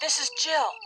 This is Jill.